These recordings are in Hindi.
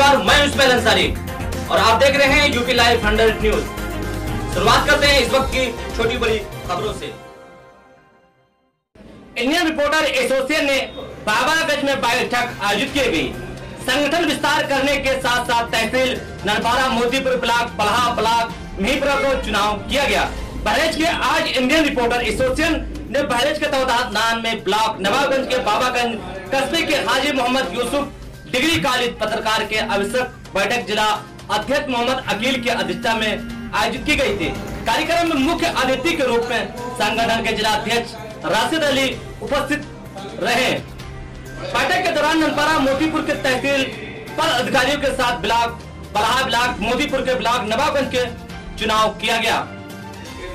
नमस्कार, मैं उस्मान अंसारी और आप देख रहे हैं यूपी लाइव हंड्रेड न्यूज़। शुरुआत करते हैं इस वक्त की छोटी बड़ी खबरों से। इंडियन रिपोर्टर एसोसिएशन ने बाबागंज में बैठक आयोजित की गई संगठन विस्तार करने के साथ साथ तहसील नरपाड़ा मोदीपुर ब्लॉक पढ़ा ब्लॉक मिहीपुरा को चुनाव किया गया। बहरेज के आज इंडियन रिपोर्टर एसोसिएशन ने बहरेज के तहदान में ब्लॉक नवाबगंज के बाबागंज कस्बे के हाजी मोहम्मद यूसुफ डिग्री कॉलेज पत्रकार के आवश्यक बैठक जिला अध्यक्ष मोहम्मद अकील की अध्यक्षता में आयोजित की गई थी। कार्यक्रम में मुख्य अतिथि के रूप में संगठन के जिला अध्यक्ष राशिद अली उपस्थित रहे। बैठक के दौरान ननपारा मोतीपुर के तहसील पद अधिकारियों के साथ ब्लॉक बलहा ब्लॉक मोदीपुर के ब्लॉक नवाबगंज के चुनाव किया गया।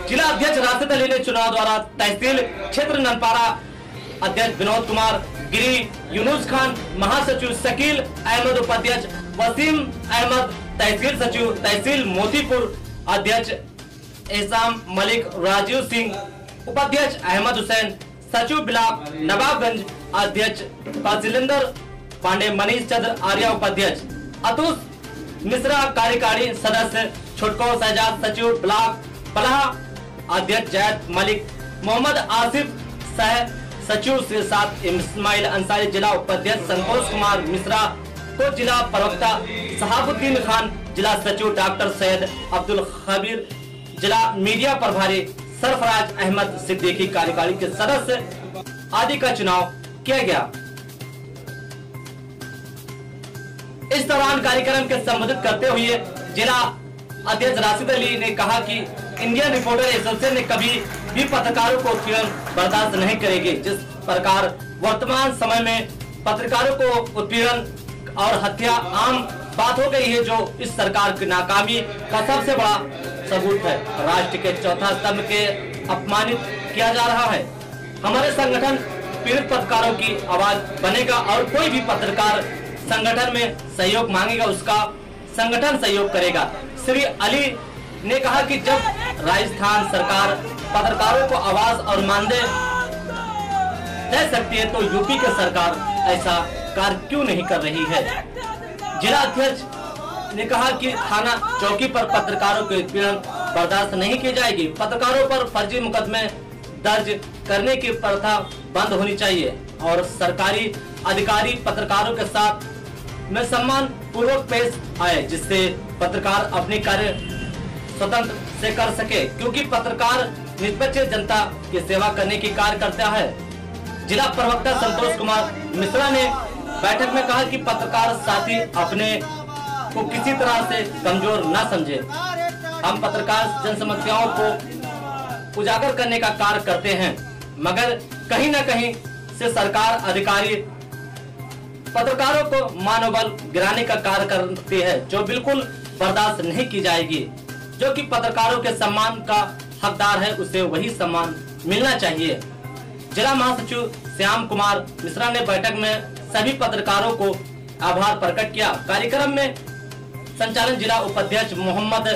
जिला अध्यक्ष राशिद अली ने चुनाव द्वारा तहसील क्षेत्र ननपारा अध्यक्ष विनोद कुमार गिरी यूनुस खान, महासचिव शकील अहमद उपाध्यक्ष, वसीम अहमद, तहसील सचिव, तहसील मोतीपुर अध्यक्ष, एहसाम मलिक, राजीव सिंह, उपाध्यक्ष अहमद हुसैन, सचिव ब्लॉक नवाबगंज अध्यक्ष तहसीलंदर, पांडे मनीष चंद्र आर्या उपाध्यक्ष अतुष मिश्रा कार्यकारी सदस्य छुटको शहजाद सचिव ब्लॉक पलाह अध्यक्ष जैद मलिक, मोहम्मद आसिफ सह सचिव श्री साथ इस्माइल अंसारी, जिला उपाध्यक्ष संतोष कुमार मिश्रा को जिला प्रवक्ता सहाबुद्दीन खान, जिला सचिव डॉक्टर सैयद अब्दुल खबीर, जिला मीडिया प्रभारी सरफराज अहमद सिद्दीकी कार्यकारी के सदस्य आदि का चुनाव किया गया। इस दौरान कार्यक्रम के संबोधित करते हुए जिला अध्यक्ष राशिद अली ने कहा कि इंडियन रिपोर्टर एसोसिएशन ने कभी भी पत्रकारों को बर्दाश्त नहीं करेगी। जिस प्रकार वर्तमान समय में पत्रकारों को उत्पीड़न और हत्या आम बात हो गई है, जो इस सरकार की नाकामी का सबसे बड़ा सबूत है। राष्ट्र के चौथा स्तंभ के अपमानित किया जा रहा है। हमारे संगठन पीड़ित पत्रकारों की आवाज़ बनेगा और कोई भी पत्रकार संगठन में सहयोग मांगेगा, उसका संगठन सहयोग करेगा। श्री अली ने कहा कि जब राजस्थान सरकार पत्रकारों को आवाज़ और मानदेय दे सकती है तो यूपी की सरकार ऐसा कार्य क्यों नहीं कर रही है? जिला अध्यक्ष ने कहा कि थाना चौकी पर पत्रकारों के उत्पीड़न बर्दाश्त नहीं की जाएगी। पत्रकारों पर फर्जी मुकदमे दर्ज करने की प्रथा बंद होनी चाहिए और सरकारी अधिकारी पत्रकारों के साथ में सम्मान पूर्वक पेश आए, जिससे पत्रकार अपने कार्य स्वतंत्र से कर सके, क्योंकि पत्रकार निष्पक्ष जनता की सेवा करने की कार्य करता है। जिला प्रवक्ता संतोष कुमार मिश्रा ने बैठक में कहा कि पत्रकार साथी अपने को किसी तरह से कमज़ोर न समझे। हम पत्रकार जन समस्याओं को उजागर करने का कार्य करते हैं, मगर कहीं न कहीं से सरकार अधिकारी पत्रकारों को मानवबल गिराने का कार्य करती है, जो बिल्कुल बर्दाश्त नहीं की जाएगी, जो कि पत्रकारों के सम्मान का हकदार है, उसे वही सम्मान मिलना चाहिए। जिला महासचिव श्याम कुमार मिश्रा ने बैठक में सभी पत्रकारों को आभार प्रकट किया। कार्यक्रम में संचालन जिला उपाध्यक्ष मोहम्मद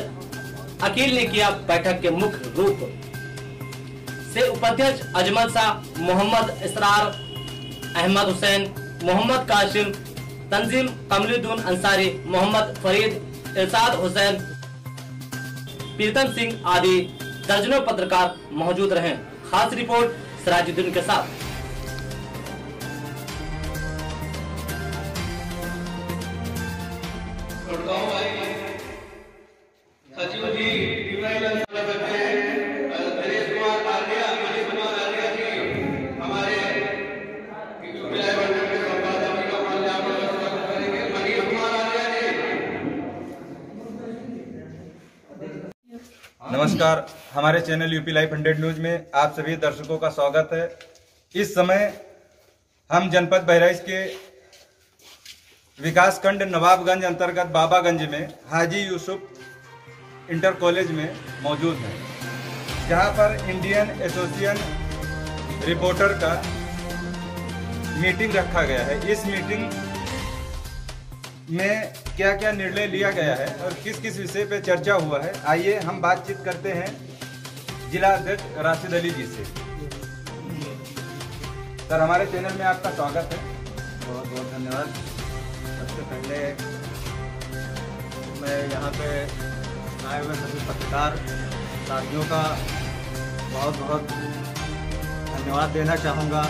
अकील ने किया बैठक के मुख्य रूप। से उपाध्यक्ष अजमल शाह, मोहम्मद इसरार, अहमद हुसैन, मोहम्मद कासिम तंजीम कमरुद्दीन अंसारी, मोहम्मद फरीद, इरशाद हुसैन, प्रीतम सिंह आदि दर्जनों पत्रकार मौजूद रहे। खास रिपोर्ट सराजुद्दीन के साथ जी नरेश कुमार आर्या मनीष कुमार आर्या जी हमारे विजय मंडल के संवाददाता का माल्यार्पण और स्वागत करेंगे मनीष कुमार आर्या जी नमस्कार, हमारे channel UP life hundred news में आप सभी दर्शकों का स्वागत है। इस समय हम जनपद बहराइच के विकासखंड नवाबगंज अंतर्गत बाबागंज में हाजी यूसुफ इंटर कॉलेज में मौजूद हैं। जहाँ पर इंडियन एसोसिएशन रिपोर्टर का मीटिंग रखा गया है। इस मीटिंग में क्या क्या निर्णय लिया गया है और किस किस विषय पे चर्चा हुआ है, आइए हम बातचीत करते हैं जिला अध्यक्ष राशिद अली जी से। सर, हमारे चैनल में आपका स्वागत है। बहुत बहुत धन्यवाद। सबसे पहले मैं यहाँ पे आए हुए सभी पत्रकार साथियों का बहुत बहुत धन्यवाद देना चाहूँगा।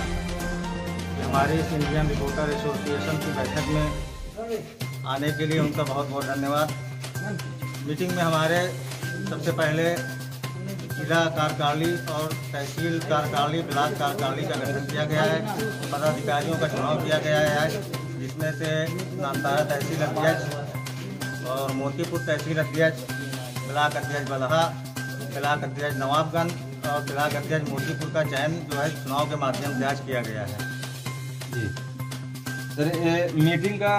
हमारे इस इंडियन रिपोर्टर एसोसिएशन की बैठक में आने के लिए उनका बहुत बहुत धन्यवाद। मीटिंग में हमारे सबसे पहले जिला कार्यकारिणी और तहसील कार्यकारिणी, ब्लॉक कार्यकारिणी का गठन किया गया है। पदाधिकारियों का चुनाव किया गया है, जिसमें से नामतारा तहसील अध्यक्ष और मोतीपुर तहसील अध्यक्ष, ब्लाक अध्यक्ष बलहा, ब्लॉक अध्यक्ष नवाबगंज और ब्लॉक अध्यक्ष मोतीपुर का चयन जो है चुनाव के माध्यम से आज किया गया है। जी। सर मीटिंग का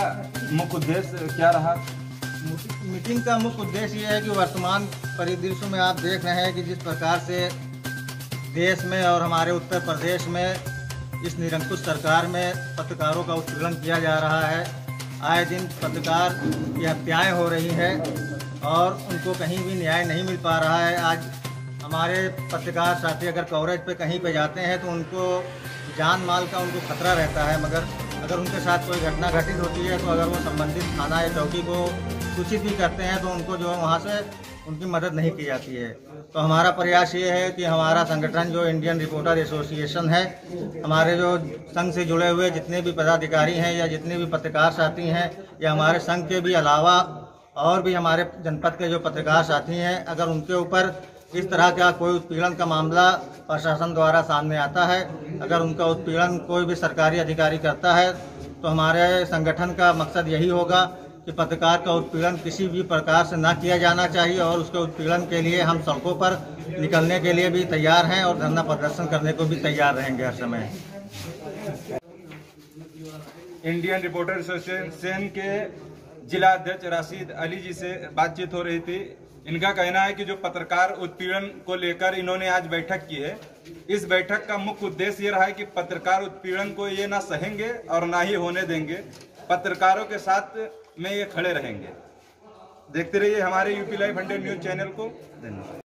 मुख्य उद्देश्य क्या रहा? मीटिंग का मुख्य उद्देश्य ये है कि वर्तमान परिदृश्य में आप देख रहे हैं कि जिस प्रकार से देश में और हमारे उत्तर प्रदेश में इस निरंकुश सरकार में पत्रकारों का उत्पीड़न किया जा रहा है। आए दिन पत्रकार की हत्याएँ हो रही हैं और उनको कहीं भी न्याय नहीं मिल पा रहा है। आज हमारे पत्रकार साथी अगर कवरेज पे कहीं पे जाते हैं तो उनको जान माल का उनको खतरा रहता है, मगर अगर उनके साथ कोई घटना घटित होती है तो अगर वो संबंधित थाना या चौकी को सूचित भी करते हैं तो उनको जो है वहाँ से उनकी मदद नहीं की जाती है। तो हमारा प्रयास ये है कि हमारा संगठन जो इंडियन रिपोर्टर एसोसिएशन है, हमारे जो संघ से जुड़े हुए जितने भी पदाधिकारी हैं या जितने भी पत्रकार साथी हैं, या हमारे संघ के भी अलावा और भी हमारे जनपद के जो पत्रकार साथी हैं, अगर उनके ऊपर इस तरह का कोई उत्पीड़न का मामला प्रशासन द्वारा सामने आता है। अगर उनका उत्पीड़न कोई भी सरकारी अधिकारी करता है तो हमारे संगठन का मकसद यही होगा कि पत्रकार का उत्पीड़न किसी भी प्रकार से ना किया जाना चाहिए और उसके उत्पीड़न के लिए हम सड़कों पर निकलने के लिए भी तैयार हैं और धरना प्रदर्शन करने को भी तैयार रहेंगे हर समय। इंडियन रिपोर्टर एसोसिएशन के जिला अध्यक्ष राशिद अली जी से बातचीत हो रही थी। इनका कहना है कि जो पत्रकार उत्पीड़न को लेकर इन्होंने आज बैठक की है, इस बैठक का मुख्य उद्देश्य ये रहा है कि पत्रकार उत्पीड़न को ये ना सहेंगे और ना ही होने देंगे। पत्रकारों के साथ में ये खड़े रहेंगे। देखते रहिए हमारे UP live hundred news channel को। धन्यवाद।